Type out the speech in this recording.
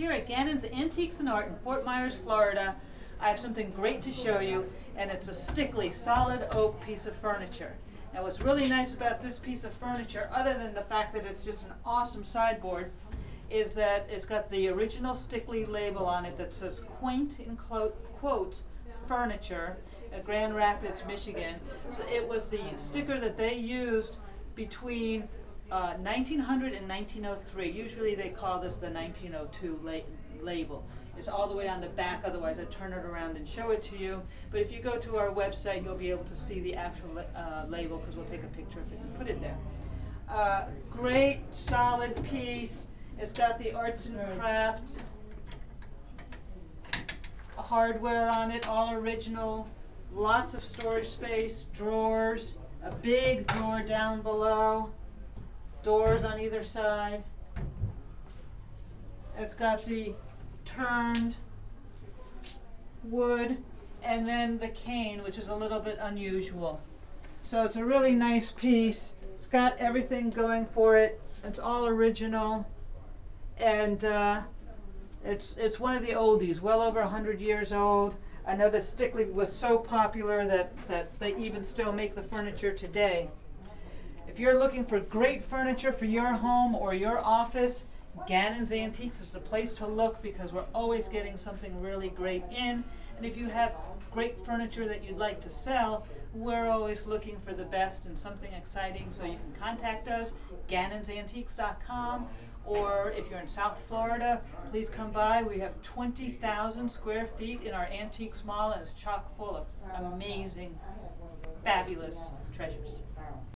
Here at Gannon's Antiques and Art in Fort Myers, Florida, I have something great to show you, and it's a Stickley solid oak piece of furniture. Now what's really nice about this piece of furniture, other than the fact that it's just an awesome sideboard, is that it's got the original Stickley label on it that says quaint in quotes furniture at Grand Rapids, Michigan. So it was the sticker that they used between uh, 1900 and 1903. Usually they call this the 1902 la- label. It's all the way on the back, otherwise I turn it around and show it to you. But if you go to our website, you'll be able to see the actual uh, label because we'll take a picture of it and put it there. Uh, great solid piece. It's got the arts and crafts hardware on it, all original. Lots of storage space, drawers, a big drawer down below, doors on either side. It's got the turned wood and then the cane, which is a little bit unusual. So it's a really nice piece. It's got everything going for it. It's all original. And uh, it's it's one of the oldies, well over hundred years old. I know that Stickley was so popular that, that they even still make the furniture today. If you're looking for great furniture for your home or your office, Gannon's Antiques is the place to look because we're always getting something really great in. And if you have great furniture that you'd like to sell, we're always looking for the best and something exciting. So you can contact us, gannonsantiques.com, or if you're in South Florida, please come by. We have 20,000 square feet in our antiques mall, and it's chock full of amazing, fabulous treasures.